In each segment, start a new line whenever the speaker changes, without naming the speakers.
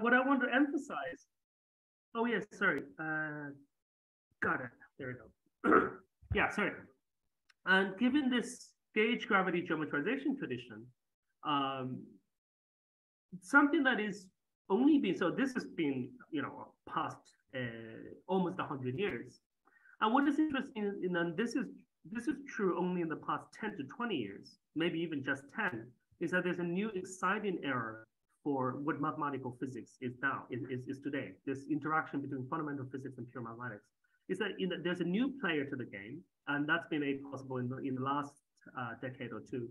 what I want to emphasize, oh yes, sorry, uh, got it, there we go. yeah, sorry. And given this gauge gravity geometrization tradition, um, something that is only been, so this has been, you know, past uh, almost 100 years. And what is interesting, and this is this is true only in the past 10 to 20 years, maybe even just 10, is that there's a new exciting era for what mathematical physics is now, is, is, today, this interaction between fundamental physics and pure mathematics, is that the, there's a new player to the game, and that's been made possible in the, in the last uh, decade or two.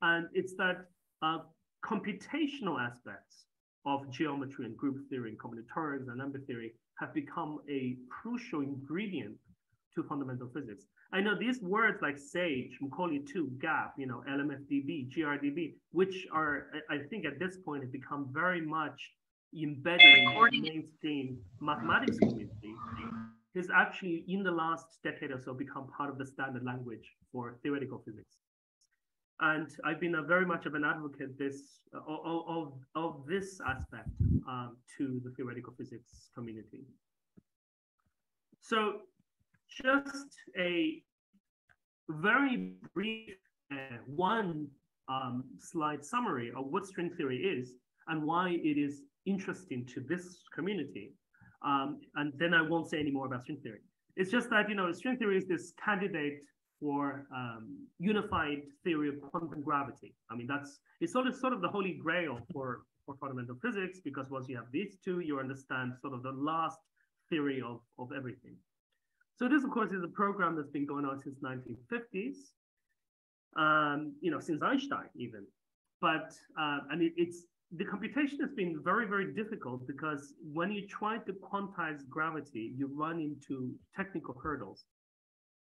And it's that uh, computational aspects of geometry and group theory and combinatorics and number theory have become a crucial ingredient to fundamental physics. I know these words like SAGE, Macaulay 2, GAP, you know, LMFDB, GRDB, which are, I think at this point have become very much embedded in the mainstream mathematics community, has actually in the last decade or so become part of the standard language for theoretical physics. And I've been a very much of an advocate this of, of, of this aspect um, to the theoretical physics community. So just a very brief uh, one um, slide summary of what string theory is and why it is interesting to this community. Um, and then I won't say any more about string theory. It's just that, you know, string theory is this candidate for um, unified theory of quantum gravity. I mean, that's, it's sort of, sort of the holy grail for, for fundamental physics, because once you have these two, you understand sort of the last theory of, of everything. So this, of course, is a program that's been going on since 1950s, um, you know, since Einstein even. But, uh, and it, it's, the computation has been very, very difficult because when you try to quantize gravity, you run into technical hurdles.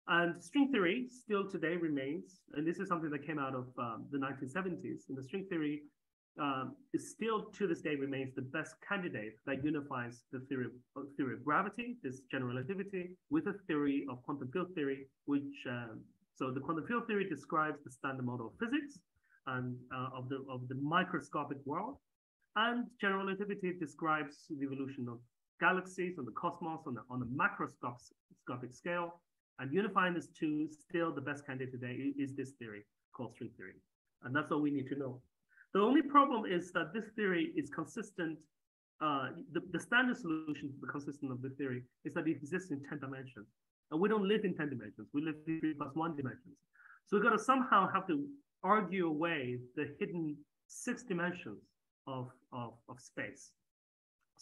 And string theory still today remains, and this is something that came out of um, the 1970s. In the string theory, um, is still to this day remains the best candidate that unifies the theory of, theory of gravity, this general relativity, with a theory of quantum field theory, which um, so the quantum field theory describes the standard model of physics and uh, of the of the microscopic world, and general relativity describes the evolution of galaxies and the cosmos on the on the macroscopic scale. And unifying these two, still the best candidate today is this theory called string theory, and that's all we need to know. The only problem is that this theory is consistent. Uh, the, the standard solution to the consistent of the theory is that it exists in 10 dimensions. And we don't live in 10 dimensions, we live in three plus one dimensions. So we've got to somehow have to argue away the hidden six dimensions of, of, of space.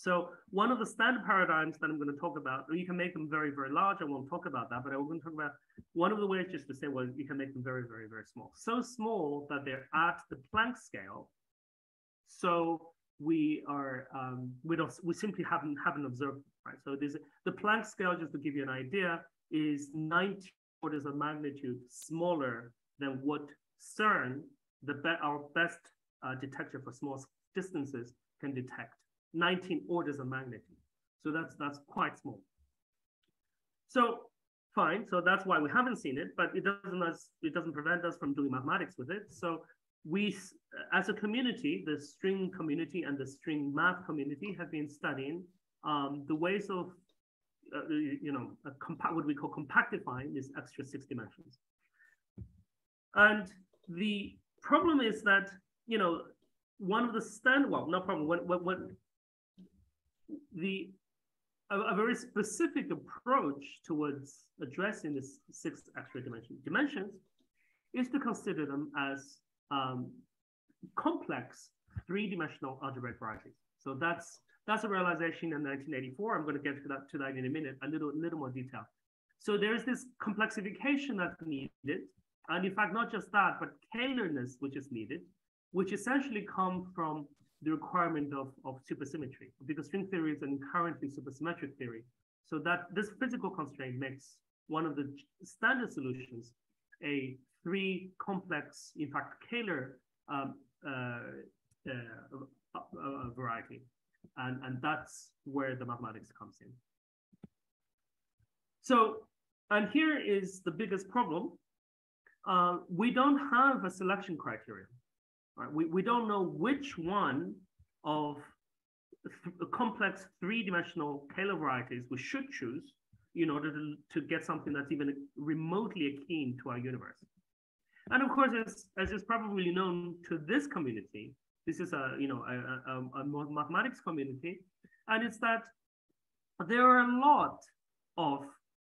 So one of the standard paradigms that I'm going to talk about, you can make them very, very large. I won't talk about that, but I'm going to talk about one of the ways just to say, well, you can make them very, very, very small. So small that they're at the Planck scale. So we are, um, we don't, we simply haven't, haven't observed, right? So this, the Planck scale, just to give you an idea, is 90 orders of magnitude smaller than what CERN, the be our best uh, detector for small distances, can detect. 19 orders of magnitude. So that's that's quite small. So fine. So that's why we haven't seen it, but it doesn't us, it doesn't prevent us from doing mathematics with it. So we, as a community, the string community and the string math community have been studying um, the ways of, uh, you know, what we call compactifying these extra six dimensions. And the problem is that, you know, one of the stand, well, no problem. When, When, when, the a, a, very specific approach towards addressing this six extra dimension dimensions is to consider them as um, complex three-dimensional algebraic varieties. So that's that's a realization in 1984. I'm going to get to that to that in a minute, a little little more detail. So there's this complexification that's needed, and in fact, not just that, but Kählerness, which is needed, which essentially come from the requirement of, of supersymmetry because string theory is an inherently supersymmetric theory. So that this physical constraint makes one of the standard solutions a three complex, in fact, Kähler um, uh, uh, uh, variety. And, and that's where the mathematics comes in. So, and here is the biggest problem. Uh, we don't have a selection criterion. Right? We, we don't know which one of th complex three-dimensional Kähler varieties we should choose in order to, to get something that's even remotely akin to our universe. And of course, as, as is probably known to this community, this is a, you know, a, a, a mathematics community, and it's that there are a lot of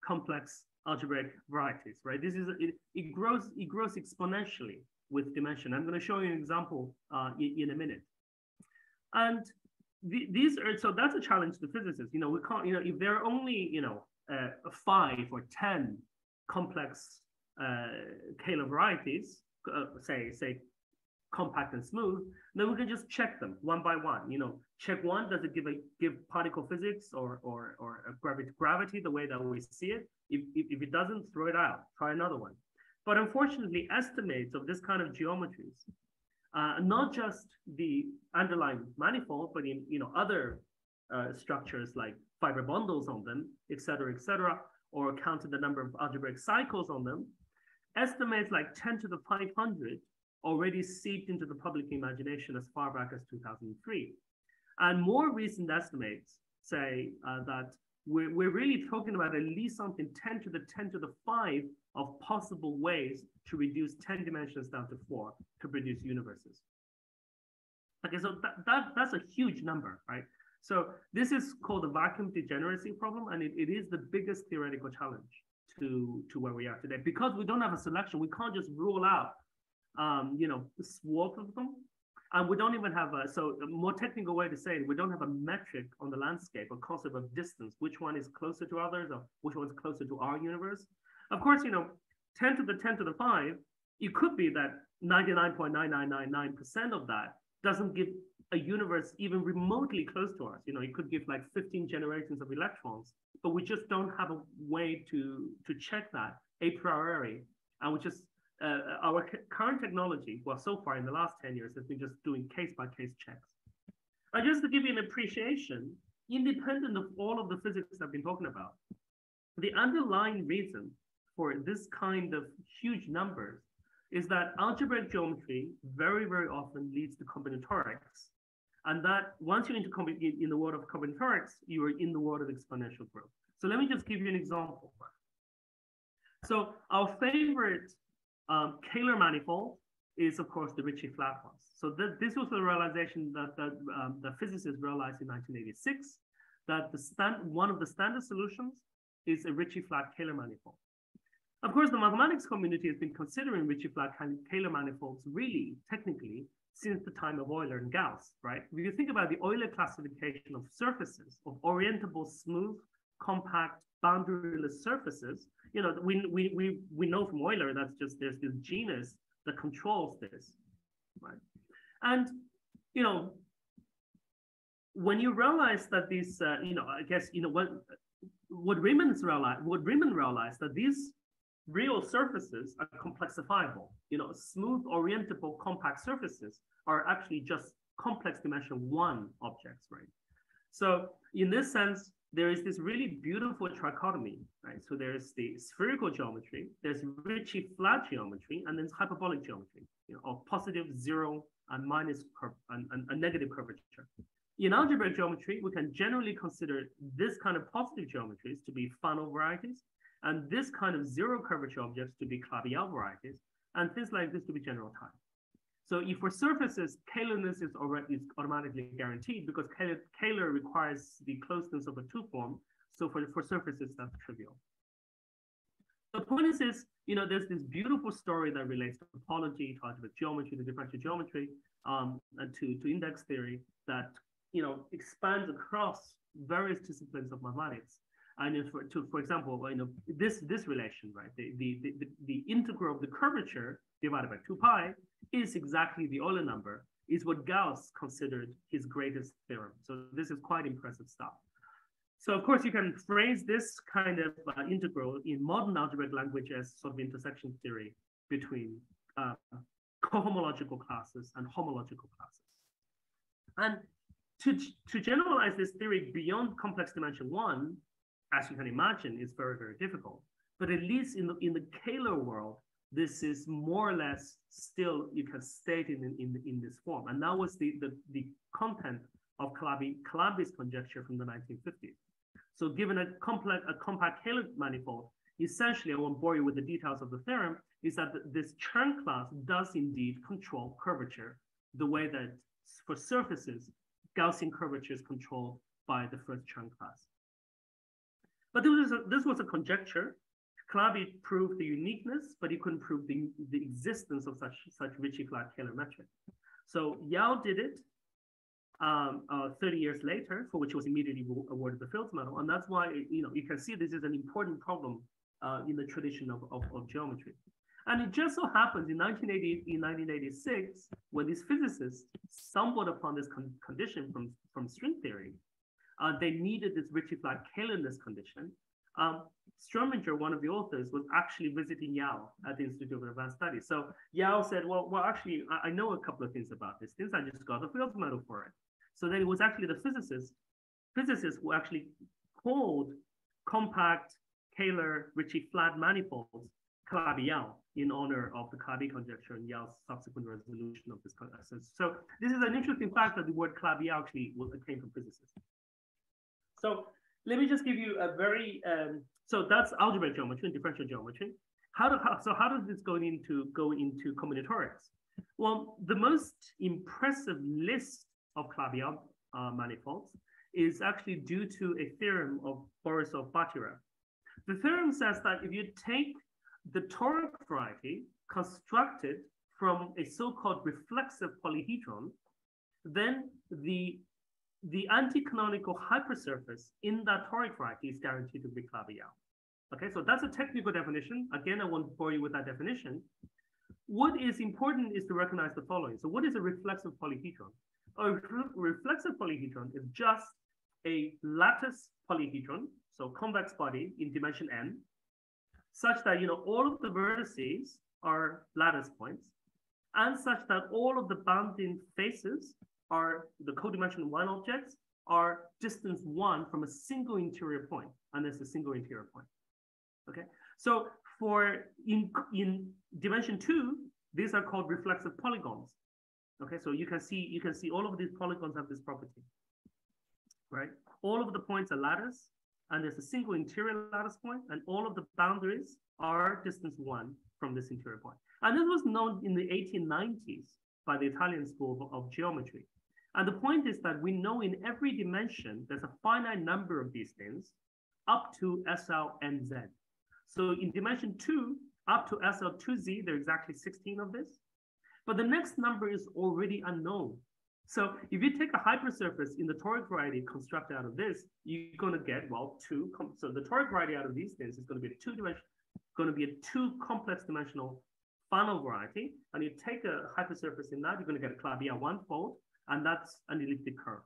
complex algebraic varieties, right? This is, it, it grows, it grows exponentially with dimension. I'm gonna show you an example uh, in, in a minute. And the, these are, so that's a challenge to physicists. You know, we can't, you know, if there are only, you know, uh, five or 10 complex uh, Kähler varieties, uh, say, say compact and smooth, then we can just check them one by one. You know, check one, does it give a give particle physics or or or gravity gravity the way that we see it? If, if, if it doesn't, throw it out, try another one. But unfortunately, estimates of this kind of geometries uh, not just the underlying manifold, but in you know other uh, structures like fiber bundles on them, et cetera, et cetera, or counted the number of algebraic cycles on them, estimates like 10 to the 500 already seeped into the public imagination as far back as 2003. And more recent estimates say uh, that we're, we're really talking about at least something 10 to the 10 to the 5 of possible ways to reduce 10 dimensions down to four to produce universes. Okay, so that, that, that's a huge number, right? So this is called the vacuum degeneracy problem, and it, it is the biggest theoretical challenge to, to where we are today. Because we don't have a selection, we can't just rule out, um, you know, swath of them. And we don't even have a, so a more technical way to say it, we don't have a metric on the landscape, a concept of distance, which one is closer to others or which one's closer to our universe. Of course, you know, 10 to the 10 to the 5, it could be that 99.9999% of that doesn't give a universe even remotely close to us. You know, it could give like 15 generations of electrons, but we just don't have a way to, to check that a priori. And we just, uh, our current technology, well, so far in the last 10 years, has been just doing case by case checks. And just to give you an appreciation, independent of all of the physics I've been talking about, the underlying reason for this kind of huge numbers is that algebraic geometry very, very often leads to combinatorics. And that once you're into in, in the world of combinatorics, you are in the world of exponential growth. So let me just give you an example. So our favorite um, Kähler manifold is, of course, the Ricci-flat ones. So th this was the realization that, that um, the physicists realized in 1986, that the stand, one of the standard solutions is a Ricci-flat Kähler manifold. Of course, the mathematics community has been considering Ricci-flat Kähler manifolds really, technically, since the time of Euler and Gauss, right? If you think about the Euler classification of surfaces, of orientable, smooth, compact, boundaryless surfaces, you know, we, we, we, we know from Euler that's just there's this genus that controls this, right? And, you know, when you realize that these, uh, you know, I guess, you know, what, what Riemann's realized, what Riemann realized that these real surfaces are complexifiable. You know, smooth, orientable, compact surfaces are actually just complex dimension one objects, right? So in this sense, there is this really beautiful trichotomy, right? So there's the spherical geometry, there's Ricci flat geometry, and then hyperbolic geometry, you know, of positive, zero, and minus curve and, and, and negative curvature. In algebraic geometry, we can generally consider this kind of positive geometries to be Fano varieties, and this kind of zero curvature objects to be Calabi-Yau varieties, and things like this to be general time. So if for surfaces, Kählerness is already is automatically guaranteed because Kähler requires the closeness of a two form. So for, for surfaces, that's trivial. The point is, is, you know, there's this beautiful story that relates to topology, to algebraic geometry, to differential geometry, um, and to, to index theory that, you know, expands across various disciplines of mathematics. And for, to, for example, you know, this, this relation, right, the, the, the, the integral of the curvature divided by 2 pi is exactly the Euler number, is what Gauss considered his greatest theorem. So this is quite impressive stuff. So of course you can phrase this kind of uh, integral in modern algebraic language as sort of intersection theory between uh, cohomological classes and homological classes. And to, to generalize this theory beyond complex dimension one, as you can imagine, is very, very difficult. But at least in the, in the Kähler world, this is more or less still, you can state it in, in, in this form. And that was the, the, the content of Calabi, Calabi's conjecture from the 1950s. So given a, complex, a compact Kähler manifold, essentially, I won't bore you with the details of the theorem, is that this Chern class does indeed control curvature the way that for surfaces, Gaussian curvature is controlled by the first Chern class. But this was a, this was a conjecture. Calabi proved the uniqueness, but he couldn't prove the, the existence of such, such Ricci-flat Kähler metric. So Yau did it um, uh, 30 years later, for which he was immediately awarded the Fields Medal. And that's why, you know, you can see this is an important problem uh, in the tradition of, of, of, geometry. And it just so happens in 1980, in 1986, when these physicists stumbled upon this con condition from, from string theory, uh, they needed this Ricci-flat Kählerness condition. Um, Strominger, one of the authors, was actually visiting Yau at the Institute of Advanced Studies. So Yau said, well, well, actually, I, know a couple of things about this. Since I just got the Fields Medal for it. So then it was actually the physicists, physicists who actually called compact Kähler Ricci flat manifolds Calabi-Yau in honor of the Calabi conjecture and Yau's subsequent resolution of this conjecture. So this is an interesting fact that the word Calabi-Yau actually came from physicists. So let me just give you a very, um, so that's algebraic geometry and differential geometry. How do, how, so how does this go into, go into combinatorics? Well, the most impressive list of Calabi-Yau uh, manifolds is actually due to a theorem of Borisov Batyrev. The theorem says that if you take the toric variety constructed from a so-called reflexive polyhedron, then the, the anti-canonical hypersurface in that toric variety is guaranteed to be Calabi-Yau. Okay, so that's a technical definition. Again, I won't bore you with that definition. What is important is to recognize the following. So what is a reflexive polyhedron? A re reflexive polyhedron is just a lattice polyhedron, so convex body in dimension n, such that you know all of the vertices are lattice points, and such that all of the bounding faces are the codimension one objects are distance one from a single interior point, and there's a single interior point. Okay, so for in in dimension two, these are called reflexive polygons. Okay, so you can see you can see all of these polygons have this property, right? All of the points are lattice, and there's a single interior lattice point, and all of the boundaries are distance one from this interior point. And this was known in the 1890s by the Italian School of, of Geometry. And the point is that we know in every dimension, there's a finite number of these things up to SL and Z. So in dimension two, up to SL2Z, there are exactly 16 of this. But the next number is already unknown. So if you take a hypersurface in the toric variety constructed out of this, you're going to get, well, two. So the toric variety out of these things is going to be a two dimension, going to be a two complex dimensional Fano variety. And you take a hypersurface in that, you're going to get a Calabi-Yau one fold, and that's an elliptic curve.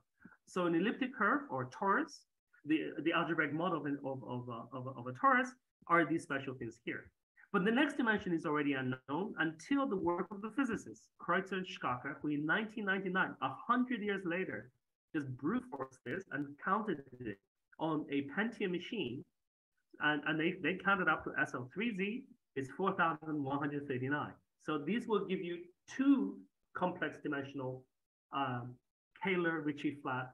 So an elliptic curve or torus, the, the algebraic model of, of, of, uh, of, of a torus are these special things here. But the next dimension is already unknown until the work of the physicists, Kreutzer and Skarke, who in 1999, 100 years later, just brute forced this and counted it on a Pentium machine. And, and they, they counted up to SL3Z is 4,139. So these will give you two complex dimensional um, Kähler Ricci flat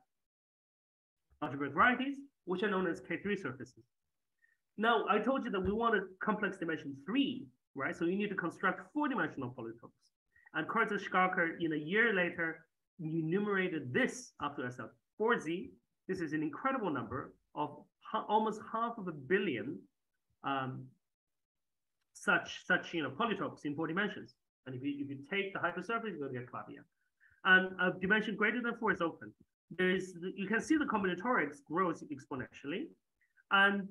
algebraic varieties, which are known as K3 surfaces. Now, I told you that we wanted complex dimension three, right? So you need to construct four-dimensional polytopes. And Kreutzer Skarke, in a year later, enumerated this up to SL4Z. This is an incredible number of almost half of a billion um, such such you know polytopes in four dimensions. And if you, if you take the hypersurface, you're going to get Calabi-Yau. And a dimension greater than four is open. There is you can see the combinatorics grows exponentially. And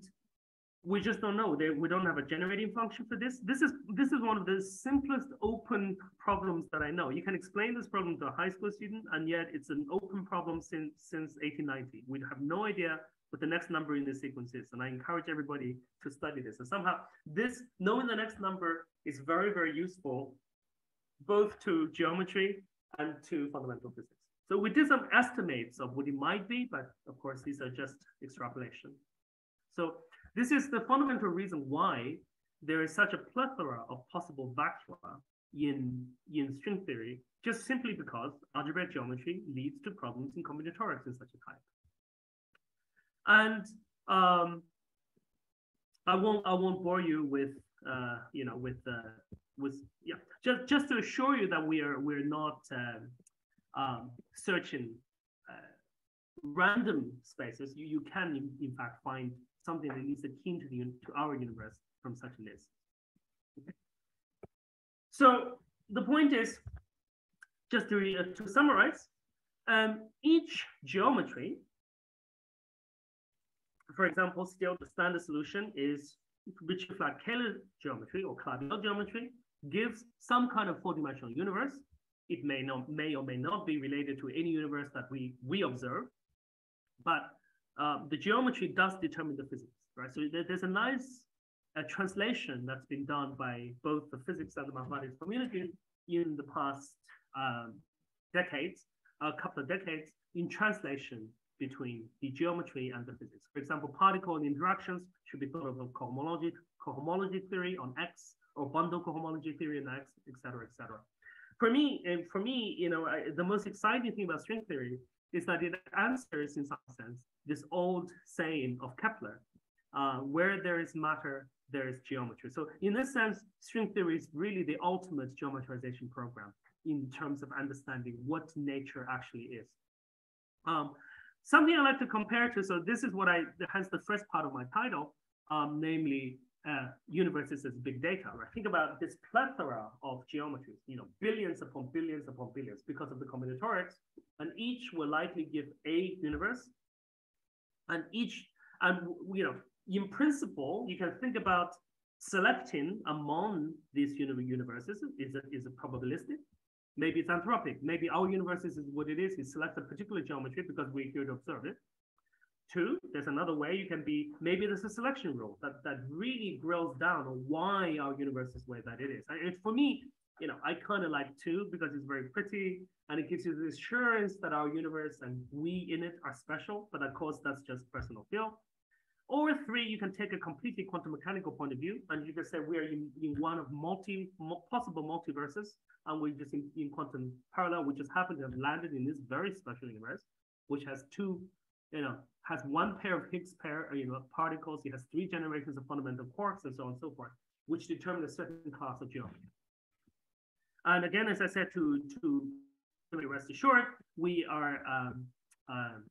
we just don't know. We don't have a generating function for this. This is this is one of the simplest open problems that I know. You can explain this problem to a high school student, and yet it's an open problem since since 1890. We have no idea what the next number in this sequence is, and I encourage everybody to study this. And somehow, this knowing the next number is very very useful, both to geometry and to fundamental physics. So we did some estimates of what it might be, but of course these are just extrapolation. So this is the fundamental reason why there is such a plethora of possible vacua in, in string theory, just simply because algebraic geometry leads to problems in combinatorics in such a type. And um, I won't I won't bore you with uh, you know with uh, with yeah just just to assure you that we are we're not um, um, searching uh, random spaces. You you can in, in, fact find something that is akin to the to our universe from such a list. So the point is, just to, uh, to summarize, um, each geometry for example, still the standard solution is Ricci-Flat-Kähler geometry or Calabi-Yau geometry gives some kind of four-dimensional universe. It may not, may or may not be related to any universe that we we observe, but uh, the geometry does determine the physics, right? So there's a nice uh, translation that's been done by both the physics and the mathematics community in the past um, decades, a couple of decades, in translation between the geometry and the physics. For example, particle interactions should be thought of as cohomology, cohomology theory on X or bundle cohomology theory on X, et cetera, et cetera. For me, and for me, you know, I, the most exciting thing about string theory is that it answers, in some sense, this old saying of Kepler, uh, where there is matter, there is geometry. So in this sense, string theory is really the ultimate geometrization program in terms of understanding what nature actually is. Um, Something I like to compare to, so this is what I, hence the first part of my title, um, namely uh, universes as big data, right? Think about this plethora of geometries, you know, billions upon billions upon billions because of the combinatorics, and each will likely give a universe, and each, and you know, in principle, you can think about selecting among these universes is a, is a probabilistic, Maybe it's anthropic. Maybe our universe is what it is. We select a particular geometry because we're here to observe it. Two, there's another way you can be, maybe there's a selection rule that, that really drills down on why our universe is the way that it is. And for me, you know, I kind of like two because it's very pretty and it gives you the assurance that our universe and we in it are special, but of course that's just personal feel. Or three, you can take a completely quantum mechanical point of view, and you can say we are in, in one of multi possible multiverses, and we're just in, in quantum parallel. We just happen to have landed in this very special universe, which has two, you know, has one pair of Higgs pair, you know, particles. It has three generations of fundamental quarks, and so on and so forth, which determine a certain class of geometry. And again, as I said, to to rest assured, we are um, um,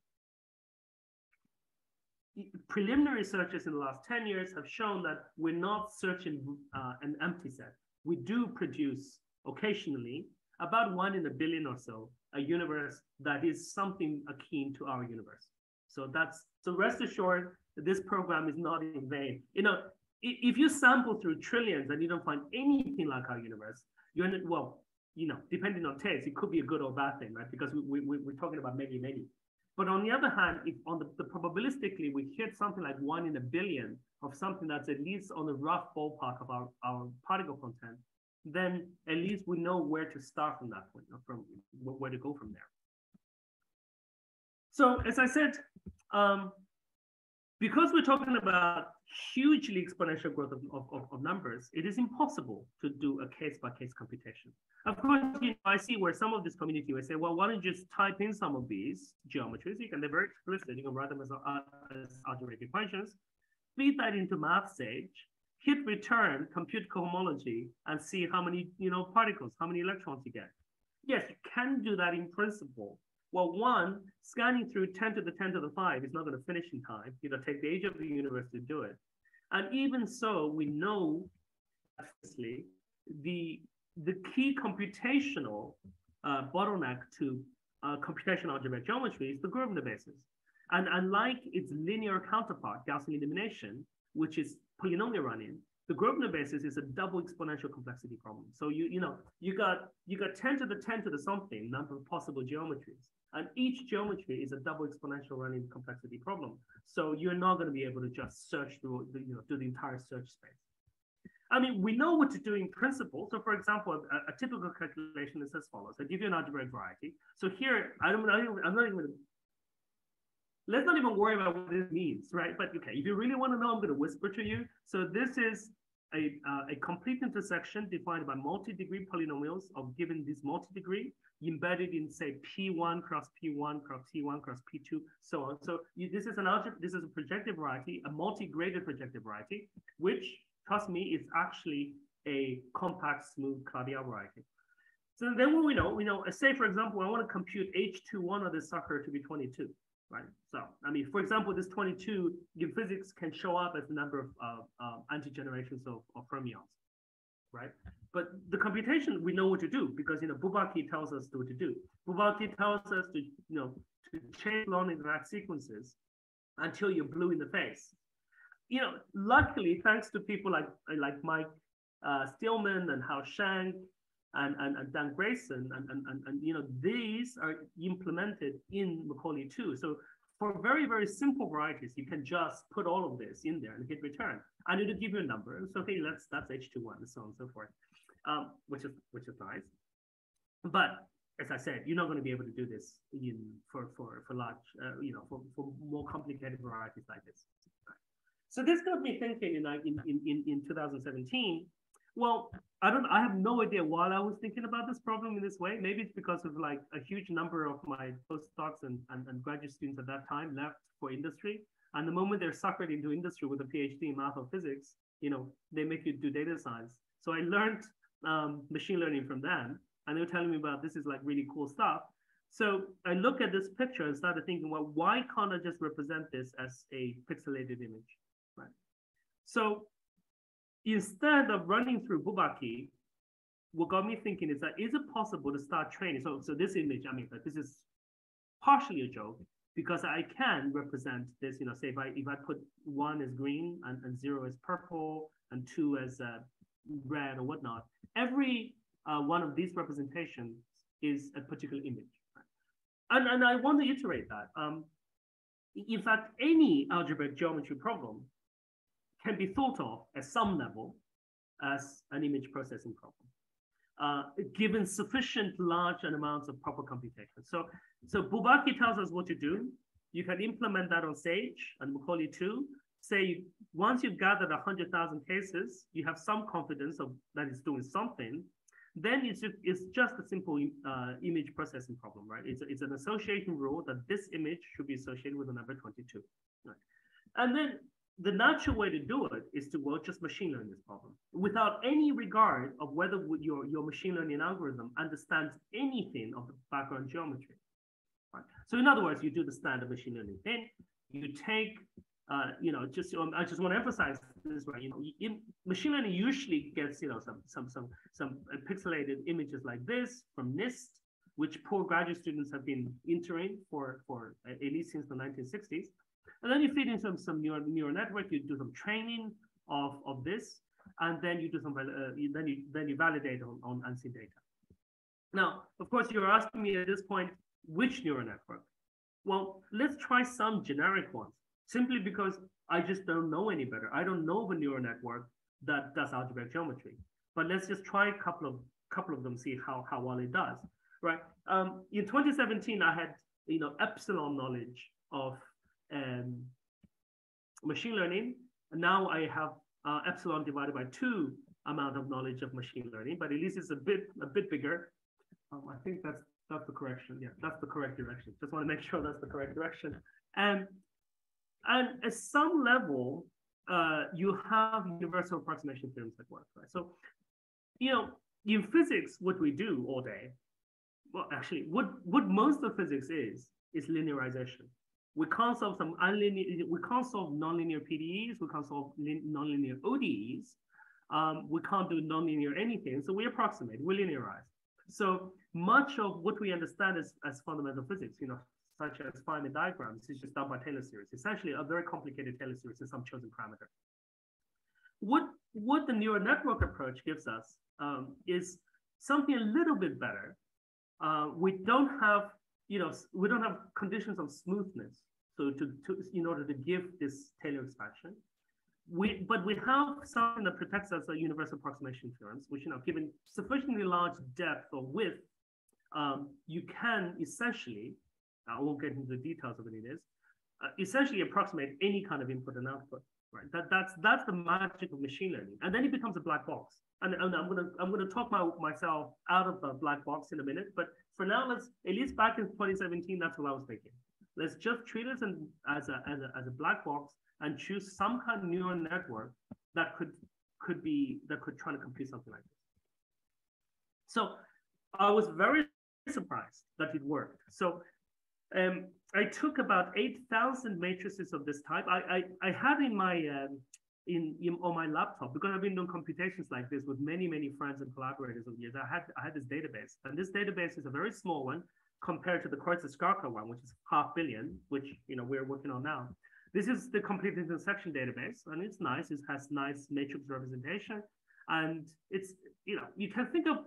preliminary searches in the last 10 years have shown that we're not searching uh, an empty set. We do produce occasionally, about one in a billion or so, a universe that is something akin to our universe. So that's so rest assured this program is not in vain. You know, if you sample through trillions and you don't find anything like our universe, you're well, you know, depending on taste, it could be a good or bad thing, right? Because we, we, we're talking about many, many. But on the other hand, if on the, the, probabilistically we hit something like one in a billion of something that's at least on the rough ballpark of our, our particle content, then at least we know where to start from that point, from where to go from there. So as I said, um, because we're talking about hugely exponential growth of, of, of, numbers, it is impossible to do a case-by-case -case computation. Of course, you know, I see where some of this community will say, well, why don't you just type in some of these geometries? You can, they're very explicit. You can write them as, uh, as algebraic equations, feed that into MathSage, hit return, compute cohomology, and see how many, you know, particles, how many electrons you get. Yes, you can do that in principle, well, one, scanning through 10 to the 10 to the 5 is not going to finish in time. You know, take the age of the universe to do it. And even so, we know, obviously, the, the key computational uh, bottleneck to uh, computational algebraic geometry is the Gröbner basis. And unlike its linear counterpart, Gaussian elimination, which is polynomial running, the Gröbner basis is a double exponential complexity problem. So you, you know, you got you got 10 to the 10 to the something number of possible geometries. And each geometry is a double exponential running complexity problem. So you're not going to be able to just search through the, you know, do the entire search space. I mean, we know what to do in principle. So for example, a, a typical calculation is as follows. I give you an algebraic variety. So here, I don't, I don't, I'm not even, let's not even worry about what this means, right? But okay, if you really want to know, I'm going to whisper to you. So this is a, uh, a complete intersection defined by multi-degree polynomials of given this multi-degree embedded in say P1 cross P1 cross P1 cross P2, so on. So you, this is an algebra, this is a projective variety, a multi-graded projective variety, which trust me, is actually a compact smooth Calabi-Yau variety. So then what we know, we know, say for example, I want to compute H21 of this sucker to be 22 right? So, I mean, for example, this 22 in physics can show up as the number of uh, uh, anti-generations of, of fermions, right? But the computation, we know what to do because, you know, Bourbaki tells us what to do. Bourbaki tells us to, you know, to change long exact sequences until you're blue in the face. You know, luckily, thanks to people like, like Mike uh, Stillman and Hao Sheng and, and, and Dan Grayson, and, and, and, and, you know, these are implemented in Macaulay 2. So for very, very simple varieties, you can just put all of this in there and hit return. And it'll give you a number. So hey, let's that's H21 and so on and so forth, um, which is which is nice. But as I said, you're not going to be able to do this in for for for large, uh, you know, for, for more complicated varieties like this. So this got me thinking in in in in 2017 well, I don't. I have no idea why I was thinking about this problem in this way. Maybe it's because of like a huge number of my postdocs and, and, and graduate students at that time left for industry. And the moment they're suckered into industry with a PhD in math or physics, you know, they make you do data science. So I learned um, machine learning from them, and they were telling me about this is like really cool stuff. So I look at this picture and started thinking, well, why can't I just represent this as a pixelated image, right? So instead of running through Bourbaki, what got me thinking is that is it possible to start training? So, so this image, I mean, this is partially a joke because I can represent this, you know, say if I, if I put one as green and, and zero as purple and two as uh, red or whatnot, every uh, one of these representations is a particular image. And, and I want to iterate that. Um, in fact, any algebraic geometry problem can be thought of at some level as an image processing problem, uh, given sufficient large amounts of proper computation. So, so Bourbaki tells us what to do. You can implement that on Sage and Macaulay 2. Say once you've gathered 100,000 cases, you have some confidence of that it's doing something, then it's it's just a simple uh, image processing problem, right? It's, it's an association rule that this image should be associated with the number 22. Right? And then the natural way to do it is to well just machine learn this problem without any regard of whether your, your machine learning algorithm understands anything of the background geometry. Right? So in other words, you do the standard machine learning thing. You take, uh, you know, just um, I just want to emphasize this right. You know, in, machine learning usually gets you know some some some some pixelated images like this from MNIST, which poor graduate students have been entering for for at least since the 1960s. And then you feed in some, some neural, neural network, you do some training of, of this, and then you do some, uh, then you then you validate on, on unseen data. Now, of course, you're asking me at this point, which neural network? Well, let's try some generic ones, simply because I just don't know any better. I don't know the neural network that does algebraic geometry. But let's just try a couple of couple of them, see how, how well it does. Right. Um, in 2017, I had you know epsilon knowledge of um, machine learning. And now I have uh, epsilon divided by two amount of knowledge of machine learning, but at least it's a bit a bit bigger. Um, I think that's that's the correction. Yeah, that's the correct direction. Just want to make sure that's the correct direction. And and at some level, uh, you have universal approximation theorems that work, right? So, you know, in physics, what we do all day, well, actually, what what most of physics is is linearization we can't solve some unlinear, we can't solve nonlinear PDEs, we can't solve nonlinear ODEs, um, we can't do nonlinear anything, so we approximate, we linearize. So much of what we understand as, as fundamental physics, you know, such as Feynman diagrams, is just done by Taylor series, essentially a very complicated Taylor series in some chosen parameter. What, what the neural network approach gives us um, is something a little bit better. Uh, we don't have you know, we don't have conditions of smoothness. So to, to in order to give this Taylor expansion, we but we have something that protects us a universal approximation theorems, which you know, given sufficiently large depth or width, um, you can essentially, I won't get into the details of what it is, uh, essentially approximate any kind of input and output. right? That, that's, that's the magic of machine learning. And then it becomes a black box. And, and I'm gonna I'm gonna talk my, myself out of the black box in a minute. But for now, let's at least back in 2017, that's what I was thinking. Let's just treat it as a, as a as a black box and choose some kind of neural network that could could be that could try to compute something like this. So I was very surprised that it worked. So um, I took about 8,000 matrices of this type. I, I, I had in my, um, in, in, on my laptop, because I've been doing computations like this with many, many friends and collaborators over the years, I had, I had this database. And this database is a very small one compared to the Kreutzer-Skarke one, which is half billion, which you know we're working on now. This is the complete intersection database, and it's nice. It has nice matrix representation, and it's you know you can think of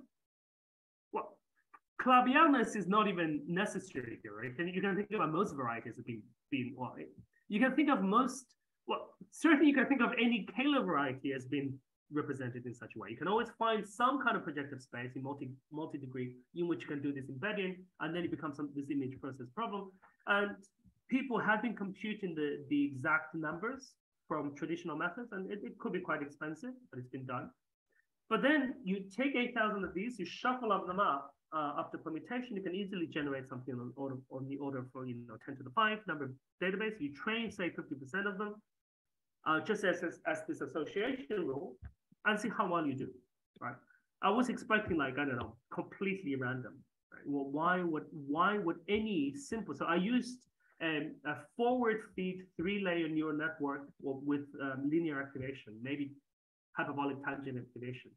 well, Calabi-Yauness is not even necessary here, right? And you can think about most varieties of being, being well, you can think of most, well, certainly you can think of any Kähler variety as being represented in such a way. You can always find some kind of projective space in multi, multi-degree in which you can do this embedding, and then it becomes some, this image process problem. And people have been computing the, the exact numbers from traditional methods, and it, it could be quite expensive, but it's been done. But then you take 8,000 of these, you shuffle up them up, uh, after permutation, you can easily generate something on, order, on the order for you know 10 to the 5 number database. You train, say, 50% of them, uh, just as, as, this association rule, and see how well you do, right? I was expecting like, I don't know, completely random. Right? Well, why would why would any simple, so I used um, a forward feed three layer neural network with um, linear activation, maybe hyperbolic tangent activation.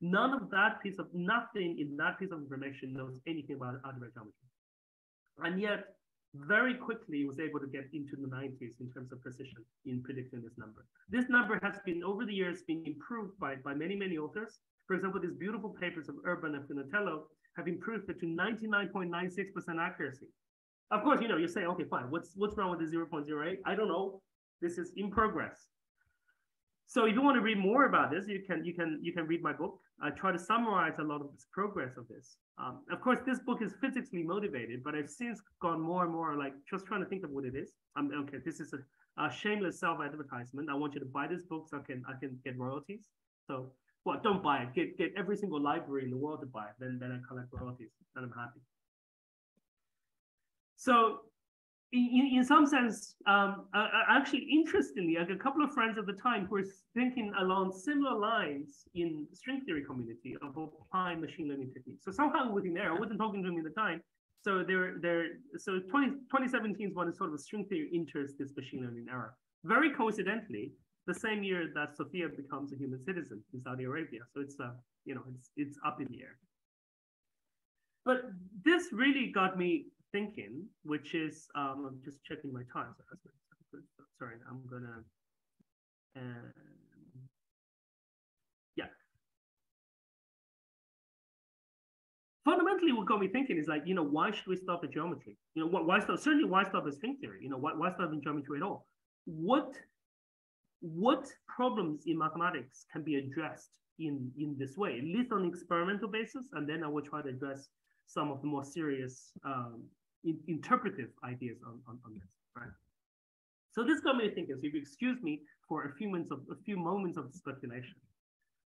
None of that piece of nothing in that piece of information knows anything about algebraic geometry. And yet, very quickly was able to get into the 90s in terms of precision in predicting this number. This number has been over the years been improved by, by many, many authors. For example, these beautiful papers of Erbin and Finotello have improved it to 99.96% accuracy. Of course, you know, you say, okay, fine, what's what's wrong with the 0.08? I don't know. This is in progress. So if you want to read more about this, you can you can you can read my book. I try to summarize a lot of this progress of this. Um, of course, this book is physically motivated, but I've since gone more and more like just trying to think of what it is. Um, okay, this is a, a shameless self-advertisement. I want you to buy this book so I can I can get royalties. So well, don't buy it. Get get every single library in the world to buy it. Then then I collect royalties, and I'm happy. So in, in some sense, um, uh, actually, interestingly, I had a couple of friends at the time who were thinking along similar lines in string theory community of applying machine learning techniques. So somehow within there, I wasn't talking to them at the time. So they're, they're so 20, 2017 is when sort of string theory enters this machine learning era. Very coincidentally, the same year that Sophia becomes a human citizen in Saudi Arabia. So it's uh, you know, it's it's up in the air. But this really got me thinking, which is, um, I'm just checking my time. Sorry, I'm gonna, um, yeah. Fundamentally, what got me thinking is like, you know, why should we stop at geometry? You know, why stop, certainly why stop at string theory? You know, why, why stop in geometry at all? What, what problems in mathematics can be addressed in, in this way, at least on experimental basis, and then I will try to address some of the more serious um, in, interpretive ideas on, on, on, this, right? So this got me thinking, so if you excuse me for a few minutes of a few moments of speculation,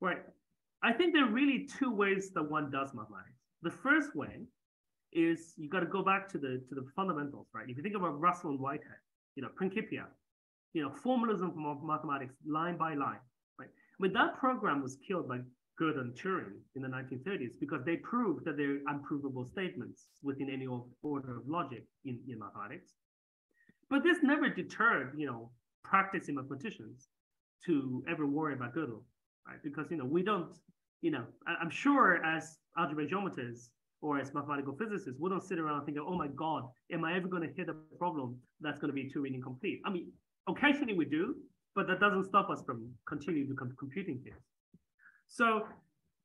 right? I think there are really two ways that one does mathematics. The first way is you got to go back to the to the fundamentals, right? If you think about Russell and Whitehead, you know, Principia, you know, formalism from mathematics line by line, right? When that program was killed by And Turing in the 1930s because they proved that they're unprovable statements within any order of logic in, in mathematics. But this never deterred, you know, practicing mathematicians to ever worry about Gödel, right? Because, you know, we don't, you know, I, am sure as algebraic geometers or as mathematical physicists, we don't sit around thinking, oh my God, am I ever going to hit a problem that's going to be Turing incomplete? I mean, occasionally we do, but that doesn't stop us from continuing to com computing things. So,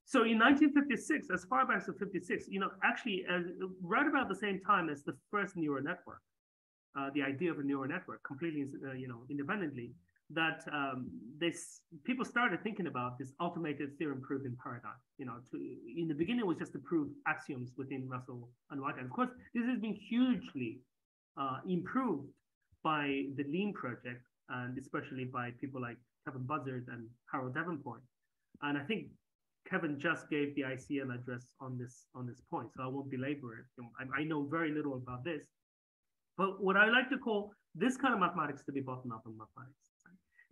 so in 1956, as far back as 56, you know, actually, uh, right about the same time as the first neural network, uh, the idea of a neural network, completely, uh, you know, independently, that um, this people started thinking about this automated theorem proving paradigm. You know, to in the beginning it was just to prove axioms within Russell and Whitehead. Of course, this has been hugely uh, improved by the Lean project and especially by people like Kevin Buzzard and Harold Davenport. And I think Kevin just gave the ICM address on this on this point, so I won't belabor it. I, I know very little about this, but what I like to call this kind of mathematics to be bottom-up mathematics,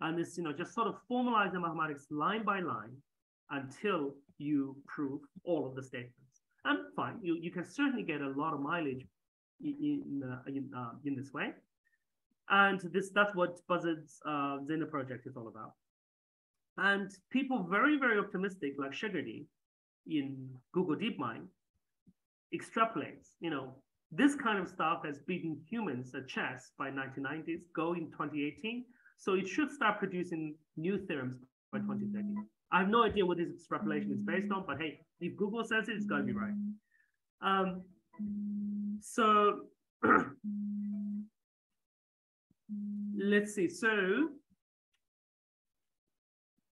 and this, you know, just sort of formalize the mathematics line by line until you prove all of the statements. And fine, you, you can certainly get a lot of mileage in in, uh, in, uh, in this way. And this that's what Buzzard's uh, Xena project is all about. And people very, very optimistic, like Szegedy in Google DeepMind, extrapolates, you know, this kind of stuff has beaten humans at chess by 1990s, Go in 2018. So it should start producing new theorems by 2030. I have no idea what this extrapolation is based on, but hey, if Google says it, it's got to be right. Um, so let's see. So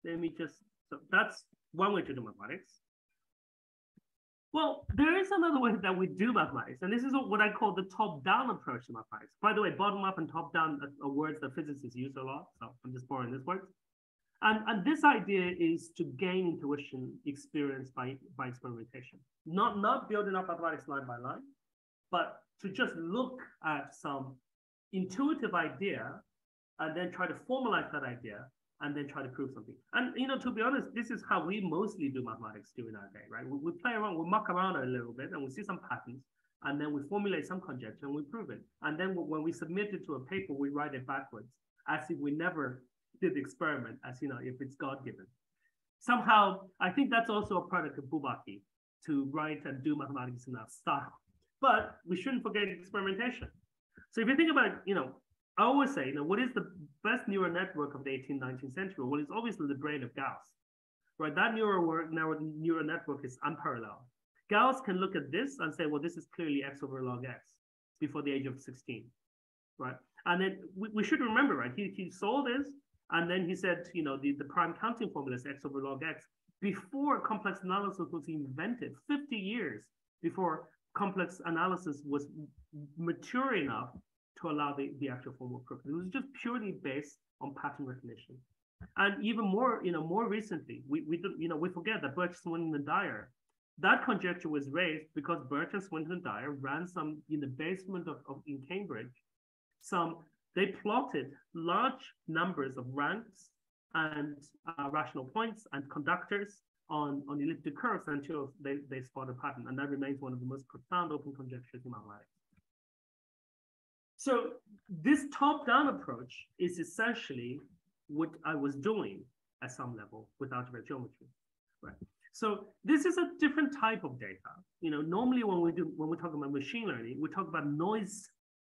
let me just, so that's one way to do mathematics. Well, there is another way that we do mathematics, and this is what I call the top-down approach to mathematics. By the way, bottom-up and top-down are words that physicists use a lot, so I'm just borrowing this word. And, and this idea is to gain intuition experience by, by experimentation, not, not building up mathematics line by line, but to just look at some intuitive idea and then try to formalize that idea and then try to prove something. And you know, to be honest, this is how we mostly do mathematics during our day, right? We, we play around, we muck around a little bit, and we see some patterns, and then we formulate some conjecture and we prove it. And then when we submit it to a paper, we write it backwards, as if we never did the experiment, as you know, if it's God given. Somehow, I think that's also a product of Bourbaki to write and do mathematics in that style. But we shouldn't forget experimentation. So if you think about, you know, I always say, you know, what is the best neural network of the 18th, 19th century? Well, it's obviously the brain of Gauss, right? That neural, neural network is unparalleled. Gauss can look at this and say, well, this is clearly x over log x before the age of 16, right? And then we, we should remember, right? He, he saw this and then he said, you know, the, the prime counting formula is x over log x before complex analysis was invented, 50 years before complex analysis was mature enough to allow the, the actual formal proof. It was just purely based on pattern recognition. And even more, you know, more recently, we, we do, you know, we forget that Birch, Swinnerton, and Dyer, that conjecture was raised because Birch and Swinnerton and Dyer ran some in the basement of, of in Cambridge, some they plotted large numbers of ranks and uh, rational points and conductors on, on elliptic curves until they, they spot a pattern. And that remains one of the most profound open conjectures in mathematics. So this top-down approach is essentially what I was doing at some level with algebraic geometry, right? So this is a different type of data. You know, normally when we do when we talk about machine learning, we talk about noise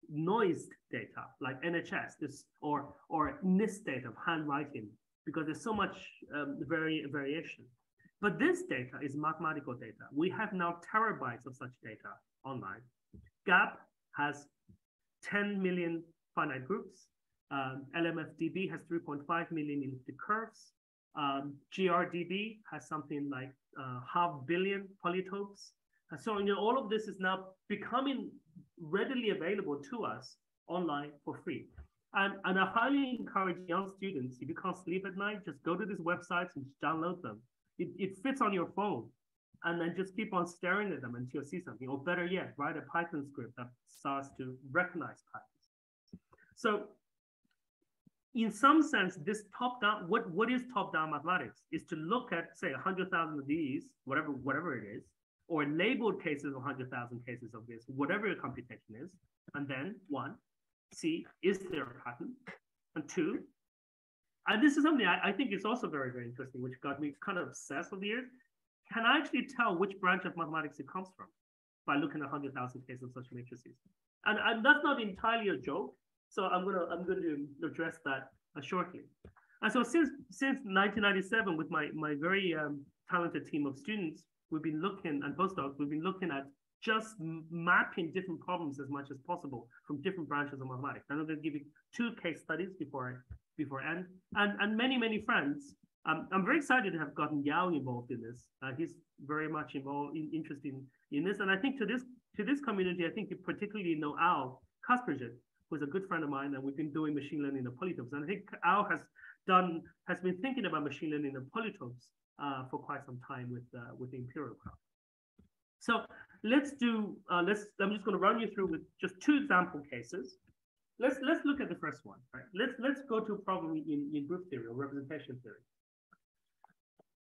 noised data like NHS this or or MNIST data of handwriting because there's so much um, vari variation. But this data is mathematical data. We have now terabytes of such data online. GAP has 10 million finite groups. Um, LMFDB has 3.5 million elliptic curves. Um, GRDB has something like uh, half billion polytopes. And so you know, all of this is now becoming readily available to us online for free. And, and I highly encourage young students, if you can't sleep at night, just go to these websites and download them. It, it fits on your phone and then just keep on staring at them until you see something. Or better yet, write a Python script that starts to recognize patterns. So in some sense, this top-down, what, what is top-down mathematics? Is to look at, say, 100,000 of these, whatever, whatever it is, or labeled cases of 100,000 cases of this, whatever your computation is, and then one, see, is there a pattern? And two, and this is something I, I think is also very, very interesting, which got me kind of obsessed with the years, can I actually tell which branch of mathematics it comes from by looking at 100,000 cases of such matrices? And, and that's not entirely a joke. So I'm gonna I'm going to address that uh, shortly. And so since since 1997, with my my very um, talented team of students, we've been looking and postdocs, we've been looking at just mapping different problems as much as possible from different branches of mathematics. I'm going to give you two case studies before before end, and and many many friends um, I'm very excited to have gotten Yau involved in this. Uh, he's very much involved, in, interested in, in this. And I think to this to this community, I think you particularly know Al Kasprzyk, who's a good friend of mine, and we've been doing machine learning in polytopes. And I think Al has done has been thinking about machine learning in polytopes uh, for quite some time with uh, with the imperial crowd. So let's do uh, let's. I'm just going to run you through with just two example cases. Let's let's look at the first one. Right? Let's let's go to a problem in in group theory or representation theory.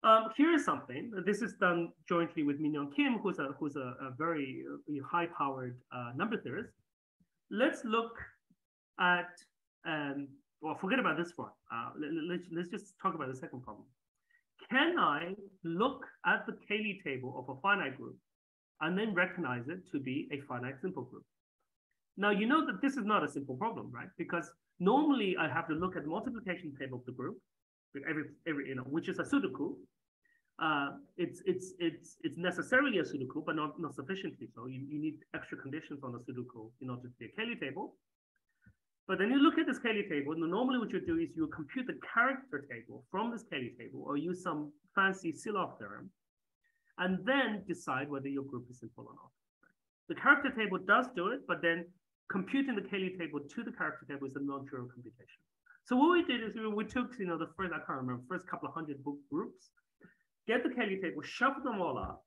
Um, here is something. This is done jointly with Min Kim, who's a who's a, a very uh, high-powered uh, number theorist. Let's look at um, well, forget about this one. Uh, let, us let's just talk about the second problem. Can I look at the Cayley table of a finite group and then recognize it to be a finite simple group? Now, you know that this is not a simple problem, right? Because normally I have to look at the multiplication table of the group, every, every you know, which is a Sudoku. Uh, it's it's it's it's necessarily a Sudoku, but not not sufficiently so. You, you need extra conditions on the Sudoku in order to be a Cayley table. But then you look at this Cayley table, and normally what you do is you compute the character table from this Cayley table or use some fancy Sylow theorem, and then decide whether your group is simple or not. The character table does do it, but then computing the Cayley table to the character table is a non-trivial computation. So what we did is we, we took, you know, the first, I can't remember, first couple of hundred book groups, get the Cayley table, shuffle them all up,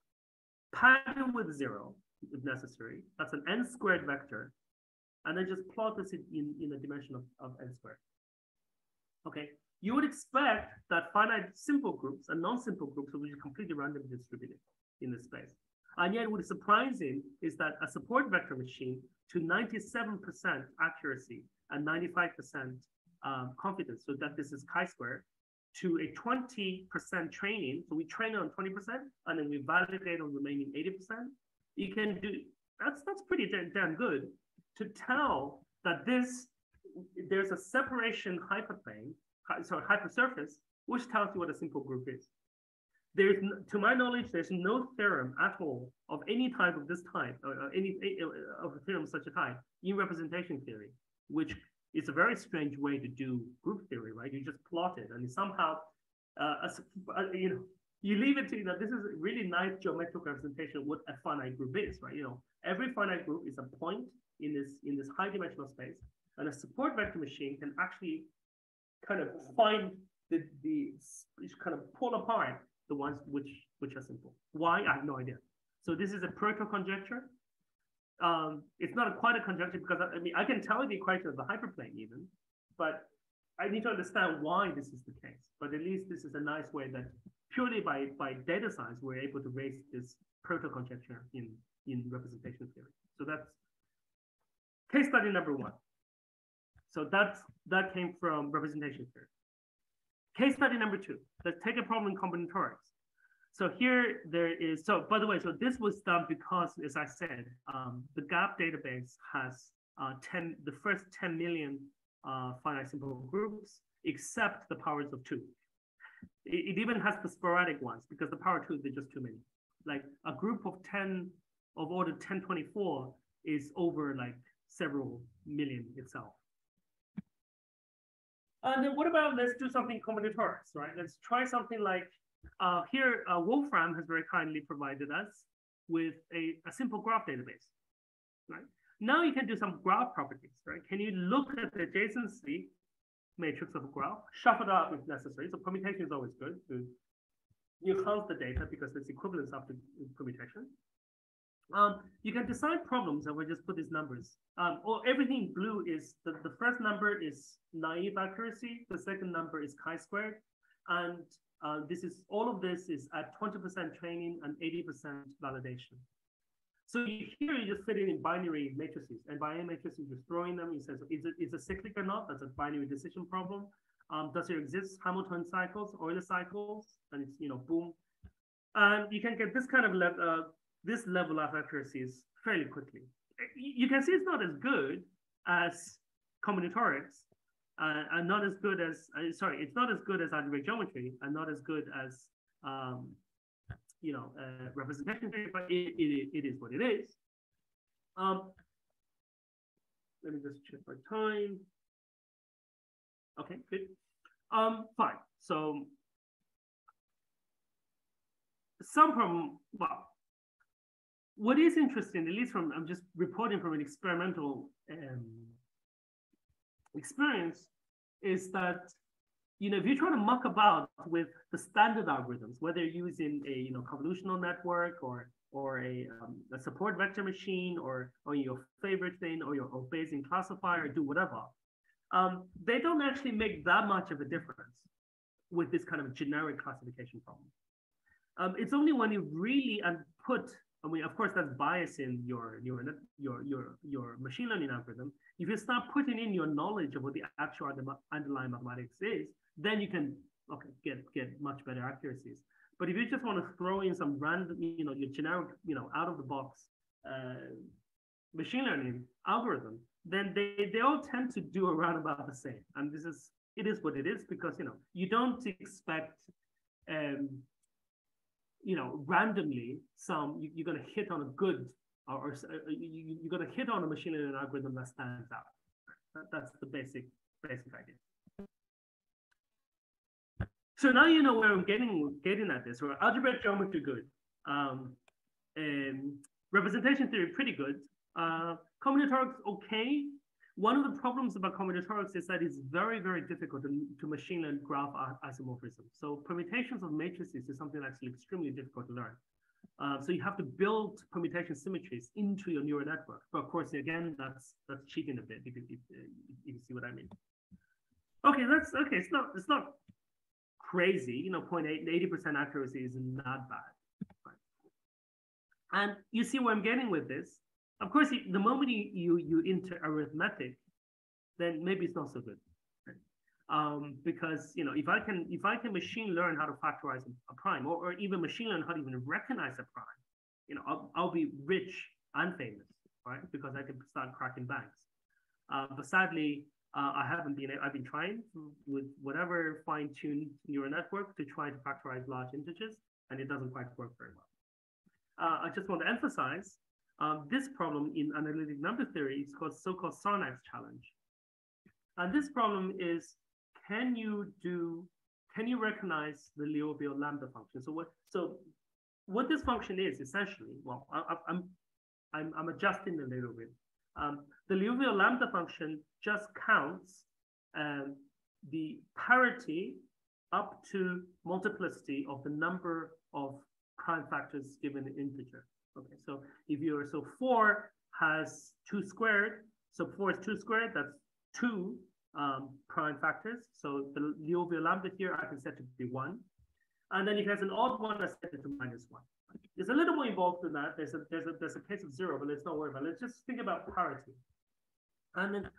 pad them with zero if necessary. That's an n squared vector and then just plot this in, in, in a dimension of, of n squared. Okay, you would expect that finite simple groups and non-simple groups will be completely randomly distributed in this space. And yet what is surprising is that a support vector machine to 97% accuracy and 95% um, confidence, so that this is chi-square, to a 20% training, so we train on 20% and then we validate on remaining 80%, you can do, that's, that's pretty damn, damn good to tell that this there's a separation hyperplane, sorry, hypersurface, which tells you what a simple group is. There's, to my knowledge, there's no theorem at all of any type of this type, or any of a theorem such a type in representation theory, which is a very strange way to do group theory, right? You just plot it and somehow, uh, you know, you leave it to that this is a really nice geometric representation of what a finite group is, right? You know, every finite group is a point in this in this high dimensional space, and a support vector machine can actually kind of find the the kind of pull apart the ones which which are simple. Why? I have no idea. So this is a proto conjecture. Um, it's not quite a conjecture because I, I mean I can tell the equation of the hyperplane even, but I need to understand why this is the case. But at least this is a nice way that purely by by data science we're able to raise this proto conjecture in in representation theory. So that's Case study number one. So that's, that came from representation theory. Case study number two. Let's take a problem in combinatorics. So here there is, so by the way, so this was done because, as I said, um, the GAP database has uh, 10, the first 10 million uh, finite simple groups, except the powers of two. It, it, even has the sporadic ones because the power two, they're just too many. Like a group of 10 of order 1024 is over like several million itself. And then what about let's do something combinatorics, right? Let's try something like uh, here, uh, Wolfram has very kindly provided us with a, a simple graph database, right? Now you can do some graph properties, right? Can you look at the adjacency matrix of a graph, shuffle it up if necessary. So permutation is always good to enhance the data because it's equivalence after permutation. Um, you can decide problems and we just put these numbers. Um, or everything blue is the, the first number is naive accuracy, the second number is chi-squared, and uh, this is all of this is at 20% training and 80% validation. So here you're just it in binary matrices, and binary matrices you're throwing them. You say, so is it is it cyclic or not? That's a binary decision problem. Um, does there exist Hamilton cycles, Euler cycles? And it's you know boom, and you can get this kind of uh, this level of accuracies fairly quickly. You can see it's not as good as combinatorics, uh, and not as good as uh, sorry, it's not as good as algebraic geometry, and not as good as um, you know uh, representation theory, but it, it, it is what it is. Um, let me just check my time. Okay, good. Um, fine. So some problem, well, what is interesting, at least from I'm just reporting from an experimental um, experience is that you know if you try to muck about with the standard algorithms, whether you're using a you know convolutional network or or a, um, a support vector machine or or your favorite thing or your Bayesian classifier, do whatever, um, they don't actually make that much of a difference with this kind of generic classification problem. Um, it's only when you really and put I mean, of course, that's biasing your, your, your, your, your machine learning algorithm. If you start putting in your knowledge of what the actual underlying mathematics is, then you can okay, get, get much better accuracies. But if you just want to throw in some random, you know, your generic, you know, out of the box uh, machine learning algorithm, then they, they all tend to do around about the same. And this is, it is what it is because, you know, you don't expect um, you know, randomly some you, are going to hit on a good or, or uh, you, you're going to hit on a machine learning algorithm that stands out. That, that's the basic basic idea. So now you know where I'm getting getting at this. Right? Algebraic geometry good, um, and representation theory pretty good. Uh, combinatorics okay, one of the problems about combinatorics is that it's very, very difficult to, to machine learn graph isomorphism. So permutations of matrices is something that's extremely difficult to learn. Uh, so you have to build permutation symmetries into your neural network. But of course, again, that's that's cheating a bit if, if, if you see what I mean. Okay, that's okay. It's not it's not crazy. You know, 0.8, 80% accuracy is not bad. Right. And you see where I'm getting with this. Of course, the moment you, you, you enter arithmetic, then maybe it's not so good. Um, because you know, if I can if I can machine learn how to factorize a prime, or, or even machine learn how to even recognize a prime, you know, I'll, I'll be rich and famous, right? Because I can start cracking banks. Uh, but sadly, uh, I haven't been. I've been trying with whatever fine-tuned neural network to try to factorize large integers, and it doesn't quite work very well. Uh, I just want to emphasize um, this problem in analytic number theory is called so-called Sarnak's challenge. And this problem is, can you do, can you recognize the Liouville lambda function? So what, so what this function is essentially, well, I, I'm, I'm, I'm adjusting the Liouville. Um, the Liouville lambda function just counts um, the parity up to multiplicity of the number of prime factors given an integer. Okay, so if you're, so four has two squared, so four is two squared, that's two um, prime factors. So the Liouville lambda here I can set to be one. And then if it has an odd one, I set it to minus one. There's a little more involved than that. There's a there's a there's a case of zero, but let's not worry about it. Let's just think about parity. And then